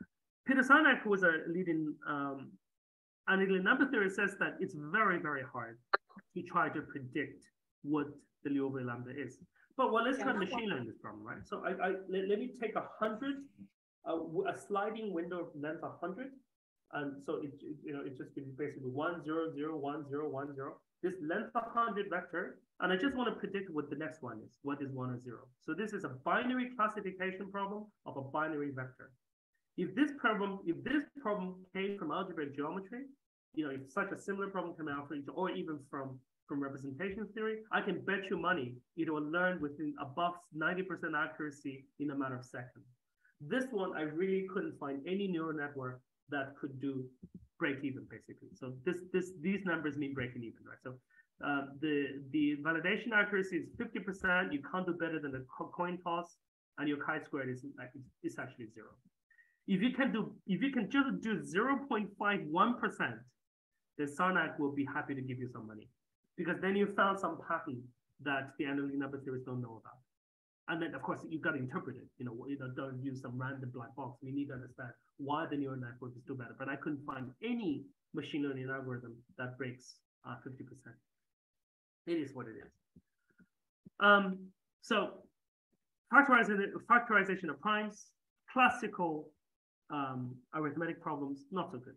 Peter Sarnak, who was a leading um, analytic number theory, says that it's very, very hard to try to predict what the Liouville lambda is. But well, let's try machine learning this problem, right? So I, I let, let me take a hundred, uh, a sliding window of length a hundred, and so it, it, you know it just basically one zero zero one zero one zero. This length a hundred vector, and I just want to predict what the next one is. What is one or zero? So this is a binary classification problem of a binary vector. If this problem, if this problem came from algebraic geometry, you know, if such a similar problem came out for each, or even from from representation theory, I can bet you money it will learn within above 90% accuracy in a matter of seconds. This one, I really couldn't find any neural network that could do break even basically. So this, this, these numbers mean breaking even, right? So uh, the, the validation accuracy is 50%. You can't do better than the coin toss and your chi-squared is, is actually zero. If you can do, if you can just do 0.51%, then Sarnak will be happy to give you some money because then you found some pattern that the analytic number theorists don't know about. And then, of course, you've got to interpret it. You know, you know, don't use some random black box. We need to understand why the neural network is still better. But I couldn't find any machine learning algorithm that breaks 50%. Uh, it is what it is. Um, so factorization, factorization of primes, classical um, arithmetic problems, not so good.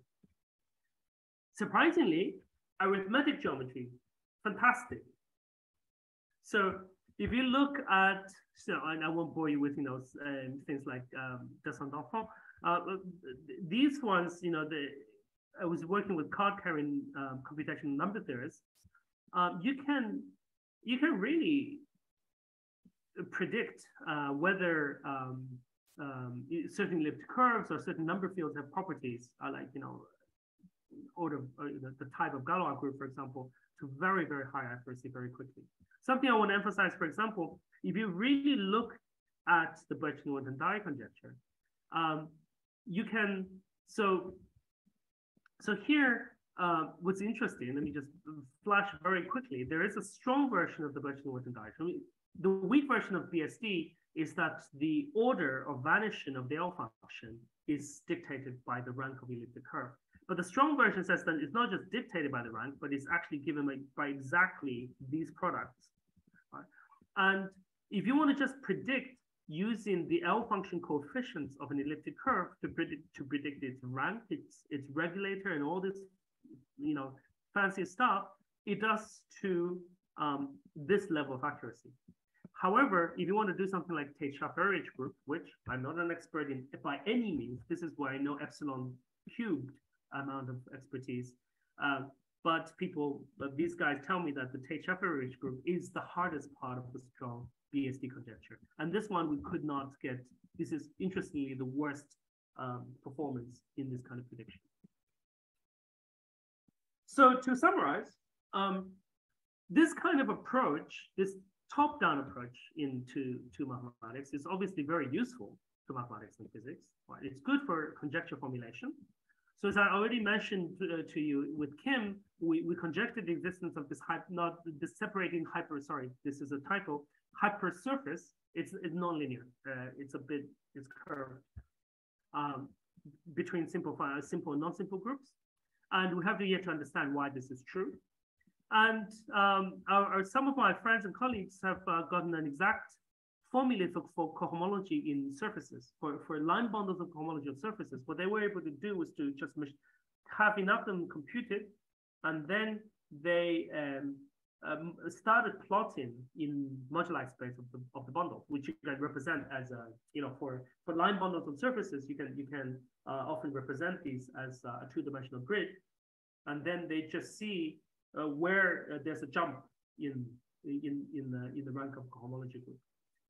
Surprisingly, arithmetic geometry fantastic. So if you look at, so and I won't bore you with, you know, um, things like um, dessins d'enfant, uh, these ones, you know, the, I was working with card carrying um, computational number theorists. Um, you can you can really predict uh, whether um, um, certain elliptic curves or certain number fields have properties uh, like, you know, order uh, the, the, type of Galois group, for example, to very, very high accuracy very quickly. Something I want to emphasize, for example, if you really look at the Birch-Swinnerton-Dyer conjecture, um, you can, so, so here, uh, what's interesting, let me just flash very quickly. There is a strong version of the Birch-Swinnerton-Dyer. So the weak version of BSD is that the order of vanishing of the L function is dictated by the rank of elliptic curve. But the strong version says that it's not just dictated by the rank, but it's actually given by, by exactly these products. Right? And if you want to just predict using the L function coefficients of an elliptic curve to predict to predict its rank, its its regulator, and all this, you know, fancy stuff, it does to um, this level of accuracy. However, if you want to do something like Tate Shafarevich group, which I'm not an expert in by any means, this is where I know epsilon cubed amount of expertise. Uh, but people, but these guys tell me that the Tate Shafarevich group is the hardest part of the strong BSD conjecture. And this one we could not get. This is interestingly the worst um, performance in this kind of prediction. So to summarize, um, this kind of approach, this top-down approach into to mathematics is obviously very useful to mathematics and physics. Right? It's good for conjecture formulation. So as I already mentioned uh, to you with Kim, we, we conjectured the existence of this not this separating hyper, sorry, this is a typo, hypersurface. It's, it's nonlinear. Uh, it's a bit, it's curved um, between simple, simple and non-simple groups. And we have to yet to understand why this is true. And um, our, our, some of my friends and colleagues have uh, gotten an exact formula for, for cohomology in surfaces, for, for line bundles of cohomology of surfaces. What they were able to do was to just have enough of them computed, and then they um, um, started plotting in moduli space of the, of the bundle, which you can represent as a, you know, for, for line bundles on surfaces, you can, you can uh, often represent these as a two-dimensional grid. And then they just see uh, where uh, there's a jump in in in the in the rank of cohomology group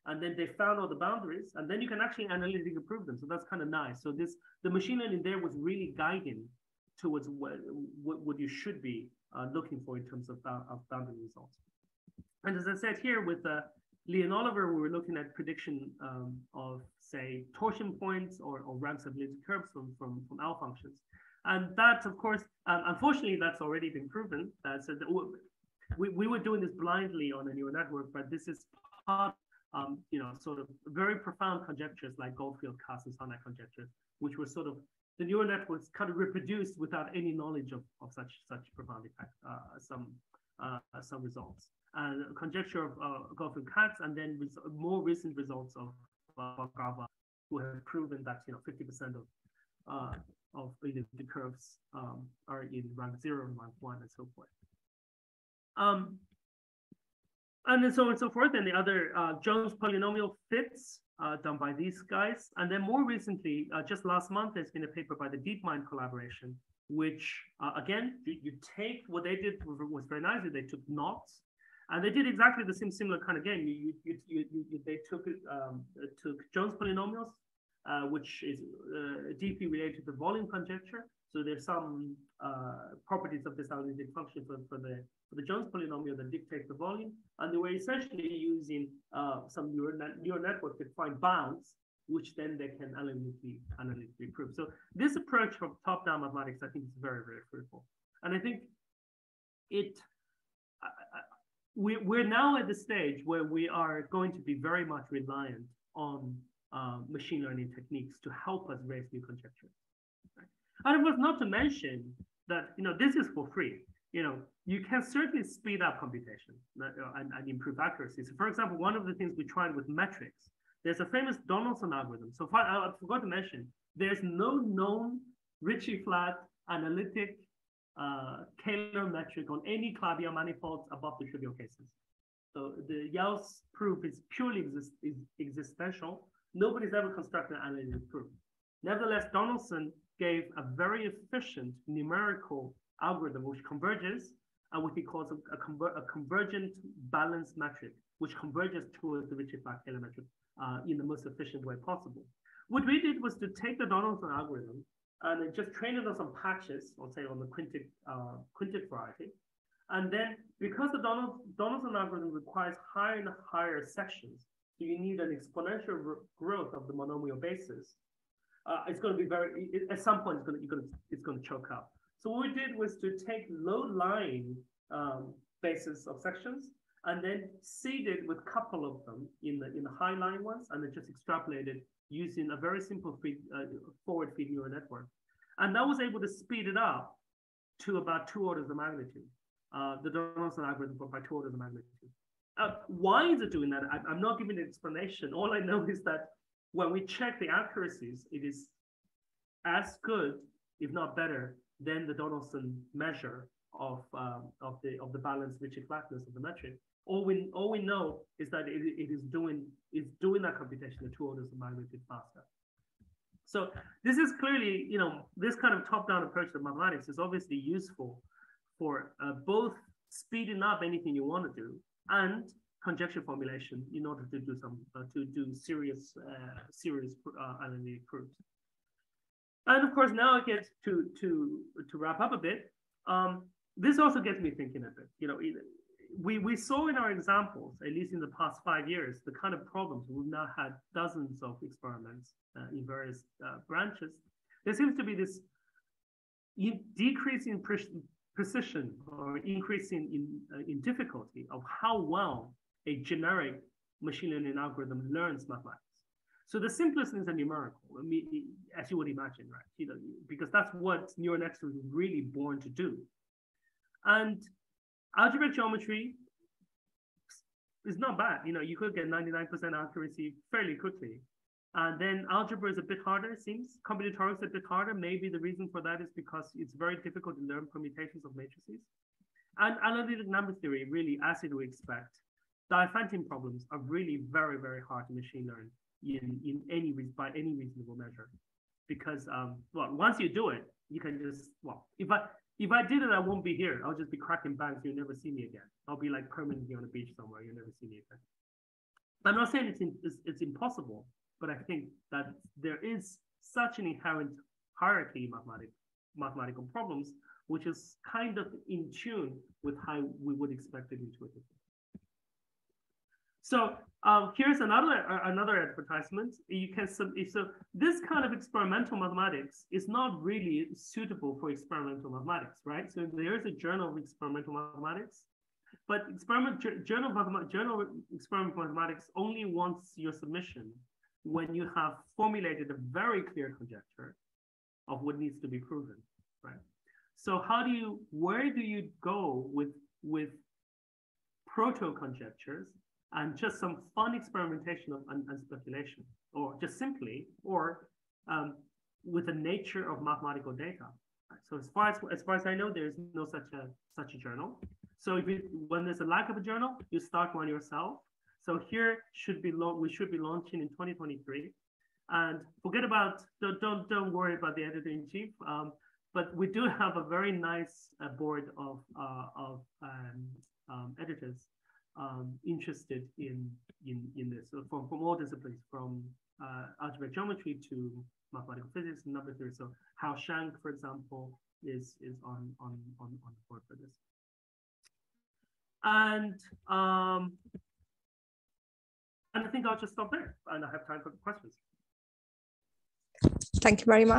and then they found all the boundaries and then you can actually analytically prove them. So that's kind of nice. So this the machine learning there was really guiding towards what what, what you should be uh, looking for in terms of, of boundary results. And as i said here with uh, lee and oliver we were looking at prediction um, of say torsion points or, or of elliptic curves from from from l functions. And that, of course, um, unfortunately, that's already been proven. That so we, we were doing this blindly on a neural network, but this is part, um, you know, sort of very profound conjectures like Goldfeld, Katz, and conjectures, which were sort of the neural networks kind of reproduced without any knowledge of, of such such profound effect, uh, some uh, some results. And conjecture of uh, Goldfeld Katz, and then more recent results of uh, Bhargava, who have proven that you know 50% of uh, of the curves um, are in rank zero and rank one and so forth. Um, and so on and so forth. And the other uh, Jones polynomial fits uh, done by these guys. And then more recently, uh, just last month, there's been a paper by the DeepMind collaboration, which uh, again, you, you, take what they did was very nice. They took knots and they did exactly the same similar kind of game. You, you, you, they took um, took Jones polynomials, uh, which is uh, deeply related to the volume conjecture. So there's some uh, properties of this analytic function for, for, the, for the Jones polynomial that dictate the volume. And they were essentially using uh, some neural, net, neural network to find bounds, which then they can analytically, analytically prove. So this approach from top-down mathematics, I think is very, very fruitful. And I think it, we, we're now at the stage where we are going to be very much reliant on uh, machine learning techniques to help us raise new conjectures. Right? And it was not to mention that you know this is for free. You know, you can certainly speed up computation uh, and, and improve accuracy. So, for example, one of the things we tried with metrics, there's a famous Donaldson algorithm. So, far, I forgot to mention, there's no known Ricci-flat analytic uh, metric on any Calabi-Yau manifolds above the trivial cases. So the Yau's proof is purely exist is existential, Nobody's ever constructed an analytic proof. Nevertheless, Donaldson gave a very efficient numerical algorithm which converges and what he calls a, a, conver a convergent balance metric, which converges towards the Ricci-flat Kähler metric uh, in the most efficient way possible. What we did was to take the Donaldson algorithm and just train it on some patches, or say on the quintic, uh, quintic variety. And then because the Donald, Donaldson algorithm requires higher and higher sections, so you need an exponential growth of the monomial basis. Uh, it's going to be very, it, at some point, it's going to, it's going to choke up. So what we did was to take low lying um, basis of sections and then seed it with a couple of them in the in the high lying ones, and then just extrapolated using a very simple feed, uh, forward feed neural network. And that was able to speed it up to about two orders of magnitude. Uh, the Donaldson algorithm by two orders of magnitude. Uh, why is it doing that? I, am not giving an explanation. All I know is that when we check the accuracies, it is as good, if not better, than the Donaldson measure of um, of the of the balance Ricci flatness of the metric. All we all we know is that it, it is doing is doing that computation at two orders of magnitude faster. So this is clearly, you know, this kind of top-down approach to mathematics is obviously useful for uh, both speeding up anything you want to do and conjecture formulation in order to do some uh, to do serious uh, serious uh, analytic proofs. And of course, now I get to to to wrap up a bit. Um, this also gets me thinking a bit. You know, we we saw in our examples, at least in the past five years, the kind of problems we've now had dozens of experiments uh, in various uh, branches. There seems to be this decrease in pre precision or increase in in, uh, in difficulty of how well a generic machine learning algorithm learns mathematics. So the simplest things are numerical, I mean, as you would imagine, right? You know, because that's what neural networks was really born to do. And algebraic geometry is not bad. You know, you could get 99% accuracy fairly quickly. And then algebra is a bit harder, it seems. Combinatorics a bit harder. Maybe the reason for that is because it's very difficult to learn permutations of matrices. And analytic number theory, really, as you would expect, Diophantine problems are really very, very hard to machine learn in, in any by any reasonable measure. Because um, well, once you do it, you can just well, if I if I did it, I won't be here. I'll just be cracking banks. You'll never see me again. I'll be like permanently on the beach somewhere. You'll never see me again. I'm not saying it's, in, it's, it's impossible, but I think that there is such an inherent hierarchy in mathematic, mathematical problems, which is kind of in tune with how we would expect it intuitively. So um, here's another uh, another advertisement. You can so this kind of experimental mathematics is not really suitable for experimental mathematics, right? So there is a journal of experimental mathematics, but experiment journal of journal experimental mathematics only wants your submission when you have formulated a very clear conjecture of what needs to be proven, right? So how do you where do you go with with proto conjectures and just some fun experimentation and, and speculation, or just simply, or um, with the nature of mathematical data. So as far as, as far as I know, there is no such a such a journal. So if you, when there's a lack of a journal, you start one yourself. So here should be we should be launching in 2023, and forget about don't don't, don't worry about the editor in chief. Um, but we do have a very nice uh, board of uh, of um, um, editors um, interested in, in, in this. So from, from all disciplines, from uh, algebraic geometry to mathematical physics and number theory. So Hal Schenck, for example, is, is on, on, on, on board for this. And, um, and I think I'll just stop there and I have time for questions.
Thank you very much.